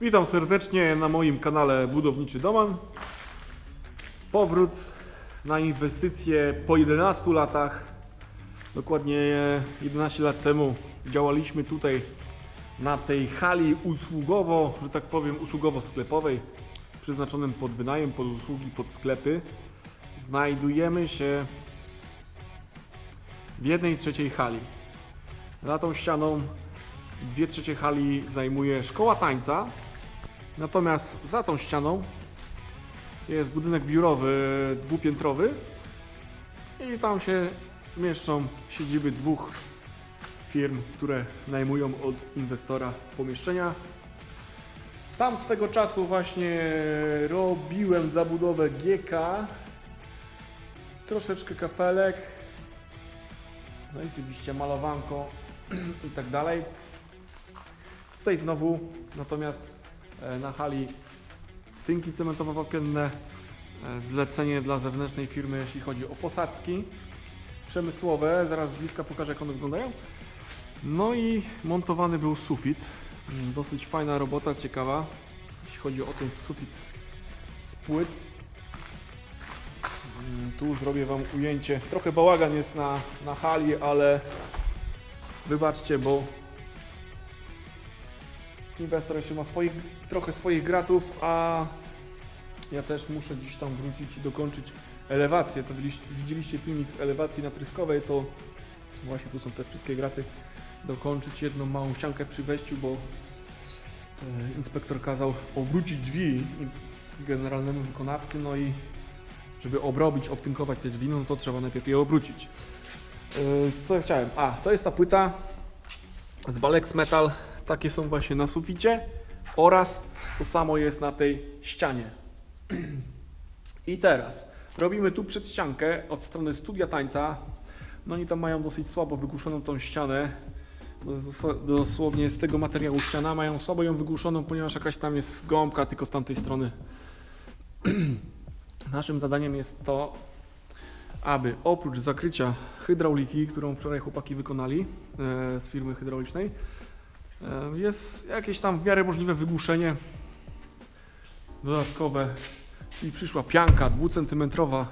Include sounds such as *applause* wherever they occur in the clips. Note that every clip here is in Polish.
Witam serdecznie na moim kanale Budowniczy Doman. Powrót na inwestycje po 11 latach. Dokładnie 11 lat temu działaliśmy tutaj na tej hali usługowo, że tak powiem, usługowo-sklepowej, przeznaczonym pod wynajem, pod usługi, pod sklepy. Znajdujemy się w jednej trzeciej hali. Za tą ścianą dwie trzecie hali zajmuje szkoła tańca, natomiast za tą ścianą jest budynek biurowy dwupiętrowy i tam się mieszczą siedziby dwóch firm, które najmują od inwestora pomieszczenia. Tam swego czasu właśnie robiłem zabudowę GK, troszeczkę kafelek, no i oczywiście malowanko *clears throat* i tak dalej. Tutaj znowu natomiast na hali tynki cementowo-wapienne, e, zlecenie dla zewnętrznej firmy, jeśli chodzi o posadzki przemysłowe. Zaraz z bliska pokażę, jak one wyglądają. No i montowany był sufit. Mm, Dosyć fajna robota, ciekawa, jeśli chodzi o ten sufit z płyt. Mm, Tu zrobię Wam ujęcie. Trochę bałagan jest na, na hali, ale wybaczcie, bo inwestor jeszcze ma swoich, trochę swoich gratów, a ja też muszę gdzieś tam wrócić i dokończyć elewację. Co widzieliście, filmik elewacji natryskowej, to właśnie tu są te wszystkie graty. Dokończyć jedną małą ściankę przy wejściu, bo e, inspektor kazał obrócić drzwi generalnemu wykonawcy, no i żeby obrobić, obtynkować te drzwi, no to trzeba najpierw je obrócić. E, Co ja chciałem? A, to jest ta płyta z Balex Metal. Takie są właśnie na suficie oraz to samo jest na tej ścianie. I teraz robimy tu przed ściankę od strony studia tańca. No oni tam mają dosyć słabo wygłuszoną tą ścianę. Dos- Dosłownie z tego materiału ściana mają słabo ją wygłuszoną, ponieważ jakaś tam jest gąbka tylko z tamtej strony. *clears throat* Naszym zadaniem jest to, aby oprócz zakrycia hydrauliki, którą wczoraj chłopaki wykonali e, z firmy hydraulicznej, jest jakieś tam w miarę możliwe wygłuszenie dodatkowe i przyszła pianka dwucentymetrowa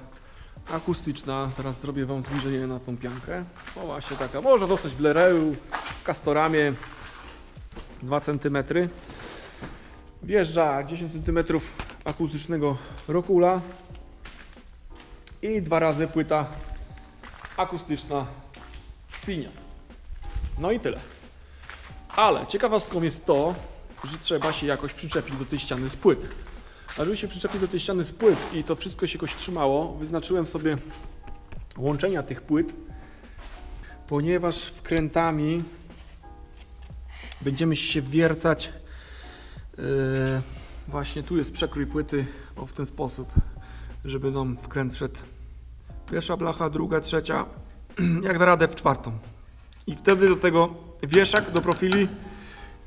akustyczna. Teraz zrobię Wam zbliżenie na tą piankę. O właśnie taka, może dostać w lereu, w kastoramie 2 cm. Wjeżdża 10 cm akustycznego rokula i dwa razy płyta akustyczna Sinia. No i tyle. Ale ciekawostką jest to, że trzeba się jakoś przyczepić do tej ściany z płyt. A żeby się przyczepić do tej ściany z płyt i to wszystko się jakoś trzymało, wyznaczyłem sobie łączenia tych płyt, ponieważ wkrętami będziemy się wiercać. Yy, właśnie tu jest przekrój płyty o, w ten sposób, żeby nam wkręt wszedł pierwsza blacha, druga, trzecia, *clears throat* jak da radę w czwartą. I wtedy do tego wieszak do profili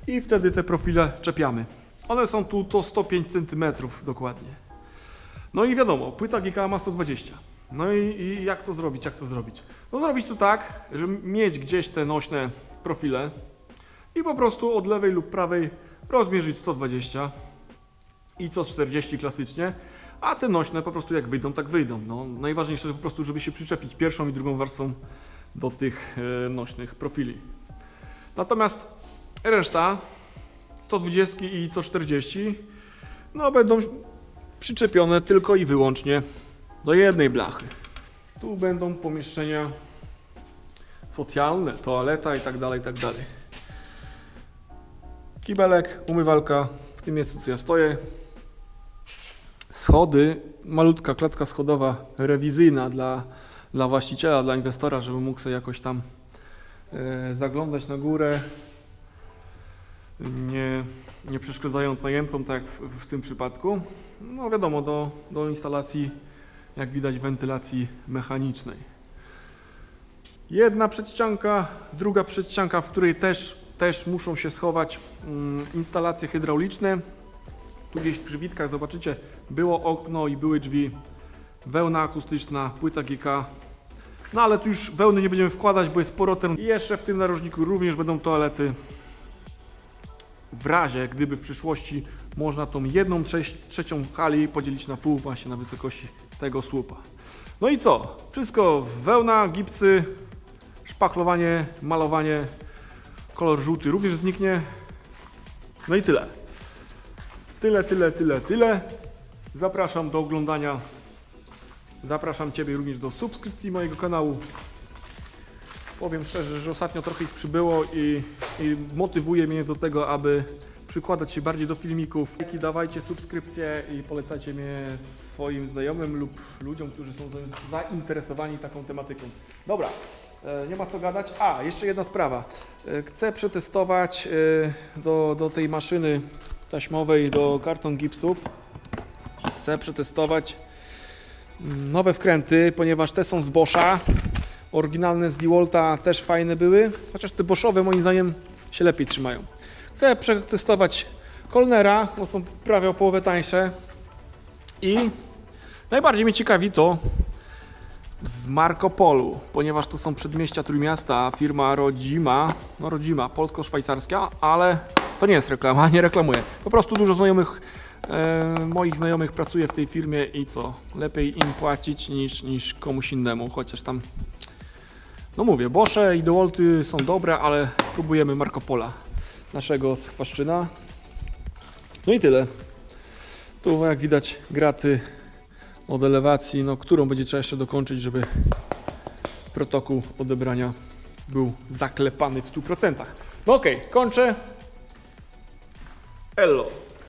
i wtedy te profile czepiamy. One są tu to 105 cm dokładnie. No i wiadomo, płyta GK ma 120. No i, i jak to zrobić, jak to zrobić? No zrobić to tak, żeby mieć gdzieś te nośne profile i po prostu od lewej lub prawej rozmierzyć 120 i co 40 klasycznie, a te nośne po prostu jak wyjdą, tak wyjdą. No, najważniejsze po prostu, żeby się przyczepić pierwszą i drugą warstwą do tych e, nośnych profili. Natomiast reszta 120 i co 40 no będą przyczepione tylko i wyłącznie do jednej blachy. Tu będą pomieszczenia socjalne, toaleta i tak dalej, i tak dalej. Kibelek, umywalka, w tym miejscu co ja stoję. Schody, malutka klatka schodowa rewizyjna dla, dla właściciela, dla inwestora, żeby mógł sobie jakoś tam e, zaglądać na górę, nie, nie przeszkadzając najemcom, tak jak w, w tym przypadku. No wiadomo, do, do instalacji, jak widać, wentylacji mechanicznej. Jedna przedścianka, druga przedścianka, w której też, też muszą się schować mm, instalacje hydrauliczne. Tu gdzieś w przywitkach zobaczycie, było okno i były drzwi, wełna akustyczna, płyta GK. No ale tu już wełny nie będziemy wkładać, bo jest sporo ten. I jeszcze w tym narożniku również będą toalety w razie, gdyby w przyszłości można tą jedną trzecią hali podzielić na pół właśnie na wysokości tego słupa. No i co? Wszystko wełna, gipsy, szpachlowanie, malowanie, kolor żółty również zniknie. No i tyle. Tyle, tyle, tyle, tyle. Zapraszam do oglądania. Zapraszam Ciebie również do subskrypcji mojego kanału. Powiem szczerze, że ostatnio trochę ich przybyło i, i motywuje mnie do tego, aby przykładać się bardziej do filmików. Lajki, Dawajcie subskrypcje i polecajcie mnie swoim znajomym lub ludziom, którzy są za- zainteresowani taką tematyką. Dobra, e, nie ma co gadać. A, jeszcze jedna sprawa. E, Chcę przetestować e, do, do tej maszyny taśmowej, do karton gipsów. Chcę przetestować nowe wkręty, ponieważ te są z Boscha. Oryginalne z DeWalta też fajne były, chociaż te Boschowe moim zdaniem się lepiej trzymają. Chcę przetestować Kolnera, bo są prawie o połowę tańsze. I najbardziej mnie ciekawi to z Marco Polu, ponieważ to są przedmieścia Trójmiasta, firma rodzima, no rodzima, polsko-szwajcarska, ale to nie jest reklama, *laughs* nie reklamuję. Po prostu dużo znajomych, e, moich znajomych pracuje w tej firmie i co, lepiej im płacić niż, niż komuś innemu, chociaż tam, no mówię, Bosze i DeWalty są dobre, ale próbujemy Marco Pola, naszego z Chwaszczyna. No i tyle. Tu jak widać graty od elewacji, no, którą będzie trzeba jeszcze dokończyć, żeby protokół odebrania był zaklepany w 100%. No okej, kończę. Elo.